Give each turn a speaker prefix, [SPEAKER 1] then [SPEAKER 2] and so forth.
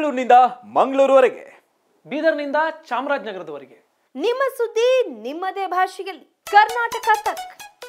[SPEAKER 1] ಬೆಂಗಳೂರಿನಿಂದ ಮಂಗಳೂರುವರೆಗೆ.
[SPEAKER 2] ಬೀದರ್ನಿಂದ ಚಾಮರಾಜನಗರದವರೆಗೆ.
[SPEAKER 3] ನಿಮ್ಮ ಸುದ್ದಿ ನಿಮ್ಮದೇ ಭಾಷೆಯಲ್ಲಿ. ಕರ್ನಾಟಕ ತಕ್.